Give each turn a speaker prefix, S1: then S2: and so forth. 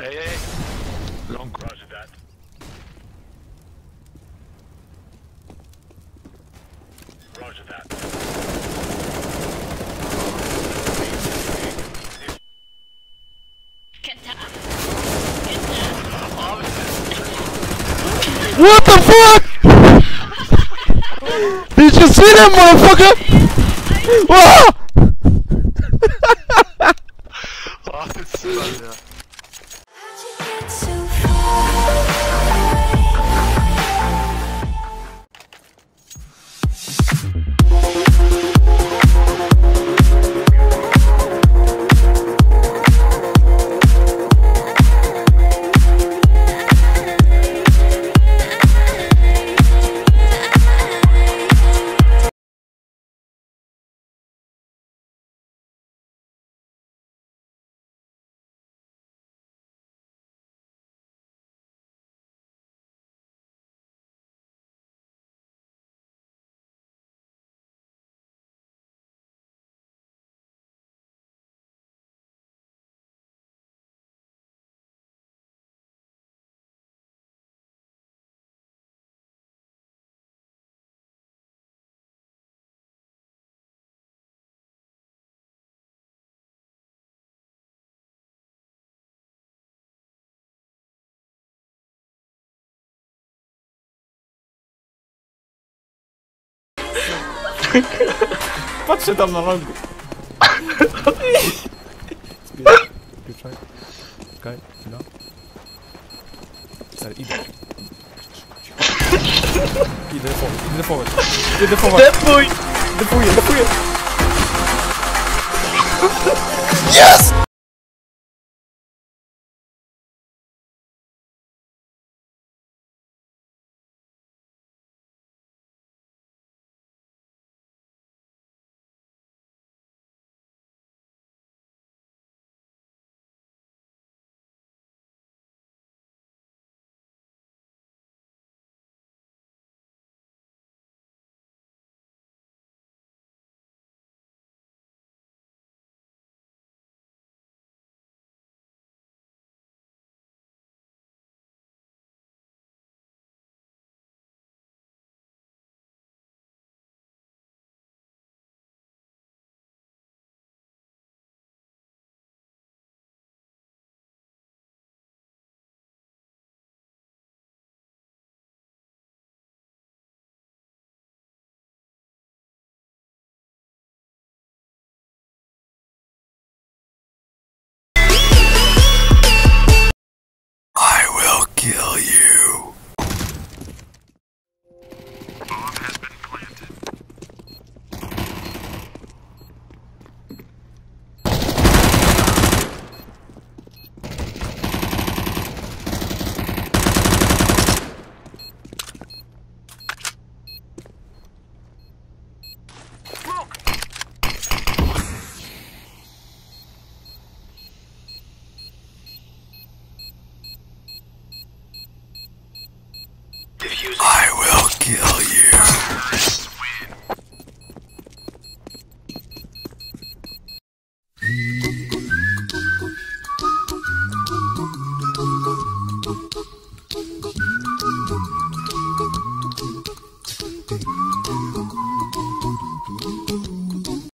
S1: Hey, hey, hey. Long.
S2: Roger that. Roger that.
S3: Kenta.
S4: What the fuck? Did you see that motherfucker? Ah! Patrzę tam na rogu. Pieprzaj. Okej, chwila. Stary, idę. Idę defować, idę defować. Idę defować.
S1: Defuj!
S4: Defuję, defuję.
S5: I kill you. I will kill you.